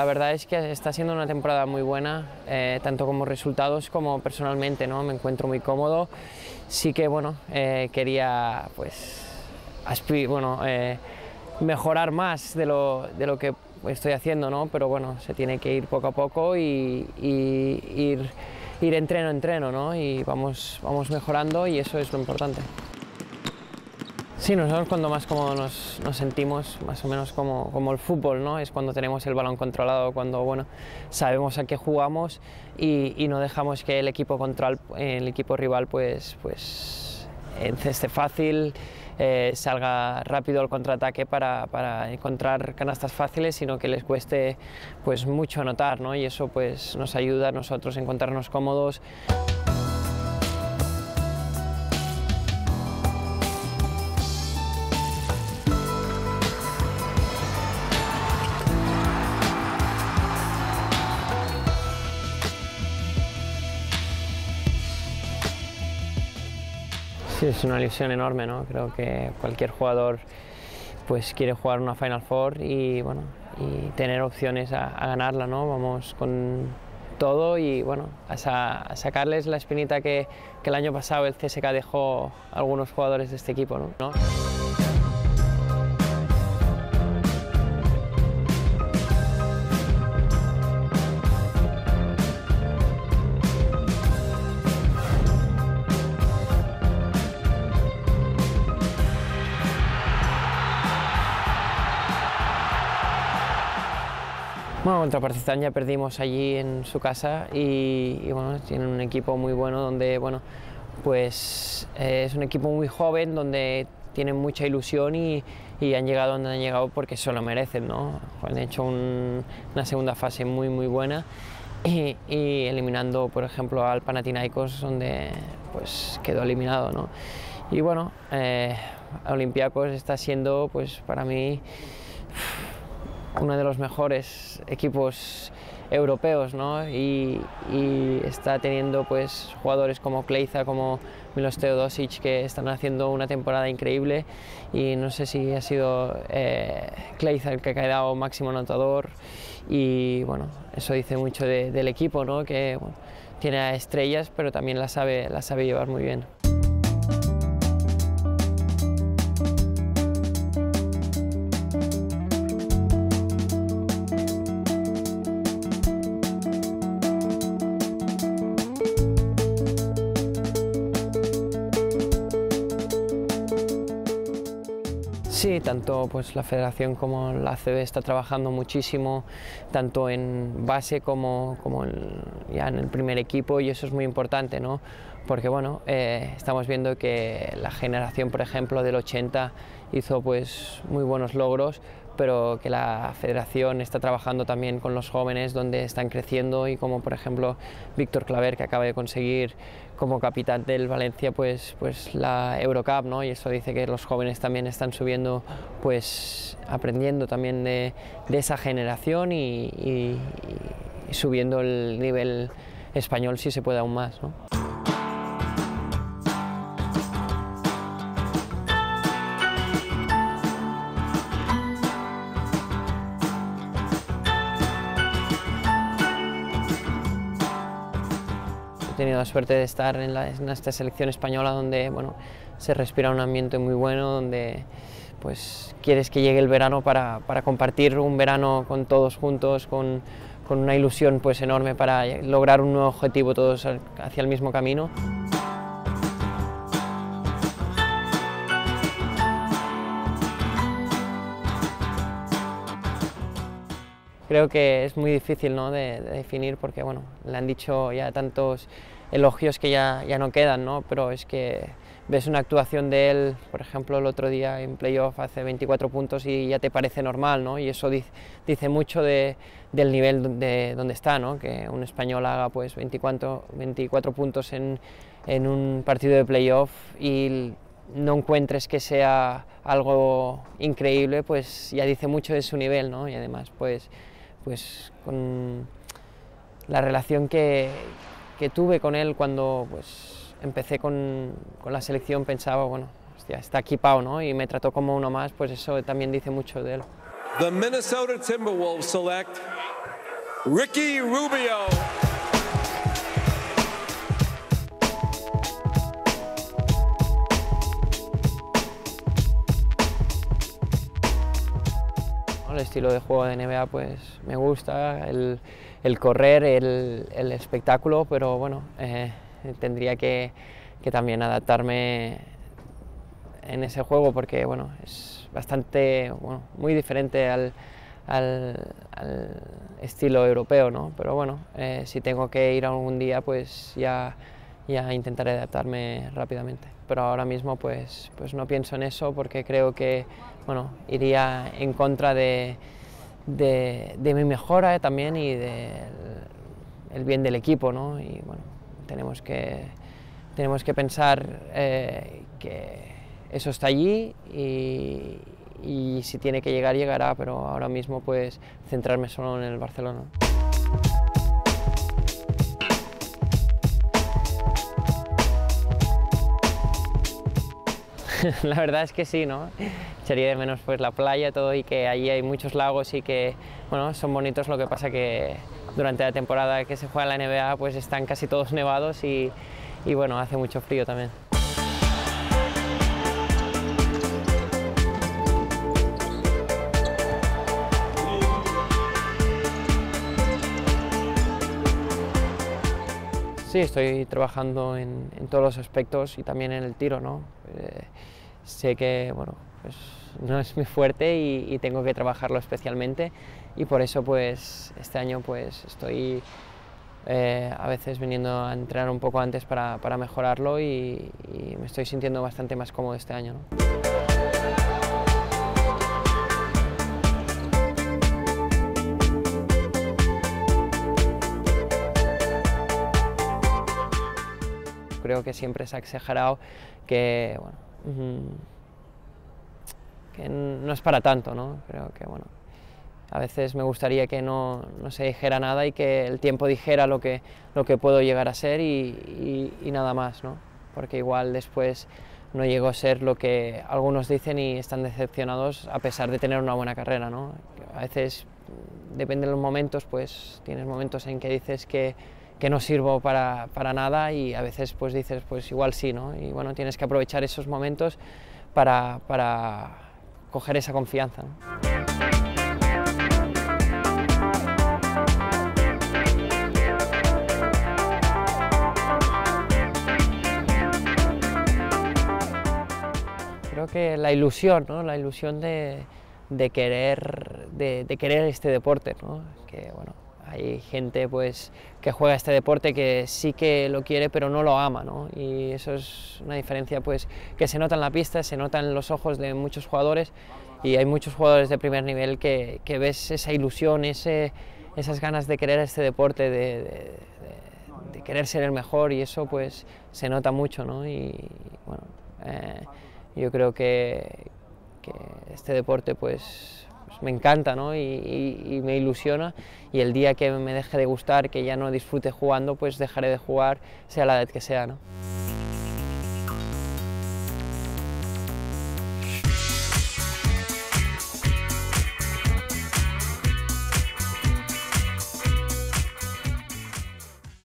la verdad es que está siendo una temporada muy buena, eh, tanto como resultados como personalmente, ¿no? Me encuentro muy cómodo. Sí que, bueno, eh, quería, pues, bueno, eh, mejorar más de lo, de lo, que estoy haciendo, ¿no? Pero bueno, se tiene que ir poco a poco y, y ir, ir entreno a entreno, ¿no? Y vamos, vamos mejorando y eso es lo importante. Sí, nosotros cuando más cómodos nos, sentimos, más o menos como, como, el fútbol, ¿no? Es cuando tenemos el balón controlado, cuando bueno, sabemos a qué jugamos y, no dejamos que el equipo, control, el equipo rival pues, pues enceste fácil, eh, salga rápido al contraataque para, para, encontrar canastas fáciles, sino que les cueste pues, mucho anotar, ¿no? Y eso pues, nos ayuda a nosotros a encontrarnos cómodos. Sí, es una ilusión enorme, ¿no? Creo que cualquier jugador pues quiere jugar una Final Four y bueno, y tener opciones a, ganarla, ¿no? Vamos con todo y bueno, a, sacarles la espinita que, el año pasado el CSK dejó a algunos jugadores de este equipo, ¿no? Contra Partizan ya perdimos allí en su casa y, bueno, tienen un equipo muy bueno donde, bueno, pues eh, es un equipo muy joven donde tienen mucha ilusión y, han llegado donde han llegado porque se lo merecen, ¿no? Han hecho una segunda fase muy muy buena y, eliminando, por ejemplo, al Panathinaikos donde pues quedó eliminado, ¿no? Y bueno, eh, Olympiacos está siendo, pues para mí uno de los mejores equipos europeos ¿no? y, está teniendo pues, jugadores como Kleiza, como Milos Teodosic que están haciendo una temporada increíble y no sé si ha sido eh, Kleiza el que ha quedado máximo anotador y bueno, eso dice mucho del equipo ¿no? que tiene estrellas pero también la sabe, la sabe llevar muy bien. Sí, tanto pues, la federación como la CB está trabajando muchísimo, tanto en base como, como en, ya en el primer equipo y eso es muy importante, ¿no? porque bueno, eh, estamos viendo que la generación, por ejemplo, del 80 hizo pues, muy buenos logros, pero que la federación está trabajando también con los jóvenes donde están creciendo y como por ejemplo Víctor Claver que acaba de conseguir como capitán del Valencia pues, pues la Eurocup ¿no? y eso dice que los jóvenes también están subiendo pues aprendiendo también de, de esa generación y, subiendo el nivel español si se puede aún más. ¿no? Tenido la suerte de estar en, esta selección española donde bueno, se respira un ambiente muy bueno, donde pues, quieres que llegue el verano para, para compartir un verano con todos juntos, con, con, una ilusión pues, enorme para lograr un nuevo objetivo todos hacia el mismo camino. Creo que es muy difícil ¿no? de, definir porque bueno, le han dicho ya tantos elogios que ya, ya no quedan, ¿no? pero es que ves una actuación de él, por ejemplo, el otro día en playoff hace 24 puntos y ya te parece normal, ¿no? y eso dice, dice mucho de, del nivel de donde está, ¿no? que un español haga pues 24, 24 puntos en, en un partido de playoff y no encuentres que sea algo increíble, pues ya dice mucho de su nivel, ¿no? Y además, pues pues con la relación que, que tuve con él cuando pues, empecé con, con, la selección pensaba, bueno, hostia, está equipado, ¿no? Y me trató como uno más, pues eso también dice mucho de él. The Minnesota Timberwolves select Ricky Rubio. El estilo de juego de NBA pues me gusta, el, el correr, el, el, espectáculo, pero bueno, eh, tendría que, que, también adaptarme en ese juego porque bueno, es bastante, bueno, muy diferente al, al, al, estilo europeo, ¿no? Pero bueno, eh, si tengo que ir algún día pues ya, ya intentaré adaptarme rápidamente. Pero ahora mismo pues, pues no pienso en eso porque creo que bueno, iría en contra de, de, de mi mejora también y del el bien del equipo, ¿no? Y bueno, tenemos que, tenemos que pensar eh, que eso está allí y, y, si tiene que llegar, llegará, pero ahora mismo pues centrarme solo en el Barcelona. la verdad es que sí, ¿no? Echaría de menos pues la playa todo y que allí hay muchos lagos y que, bueno, son bonitos, lo que pasa que durante la temporada que se juega la NBA pues están casi todos nevados y, y bueno, hace mucho frío también. Sí, estoy trabajando en, en, todos los aspectos y también en el tiro, ¿no? Eh, sé que, bueno, pues no es muy fuerte y, tengo que trabajarlo especialmente y por eso, pues, este año, pues, estoy eh, a veces viniendo a entrenar un poco antes para, para mejorarlo y, y, me estoy sintiendo bastante más cómodo este año, ¿no? creo que siempre se ha exagerado que, bueno, que no es para tanto, ¿no? Creo que, bueno, a veces me gustaría que no, no, se dijera nada y que el tiempo dijera lo que, lo que puedo llegar a ser y, y, y nada más, ¿no? Porque igual después no llego a ser lo que algunos dicen y están decepcionados a pesar de tener una buena carrera, ¿no? A veces, depende de los momentos, pues tienes momentos en que dices que que no sirvo para, para, nada y a veces pues dices, pues igual sí, ¿no? Y bueno, tienes que aprovechar esos momentos para, para coger esa confianza. Creo que la ilusión, ¿no? La ilusión de, de querer, de, de, querer este deporte, ¿no? Que, bueno, hay gente pues, que juega este deporte que sí que lo quiere pero no lo ama, ¿no? y eso es una diferencia pues, que se nota en la pista, se nota en los ojos de muchos jugadores y hay muchos jugadores de primer nivel que, que ves esa ilusión, ese, esas ganas de querer este deporte, de, de, de, querer ser el mejor y eso pues se nota mucho ¿no? y bueno, eh, yo creo que, que este deporte pues me encanta ¿no? y, me ilusiona y el día que me deje de gustar, que ya no disfrute jugando, pues dejaré de jugar, sea la edad que sea. ¿no?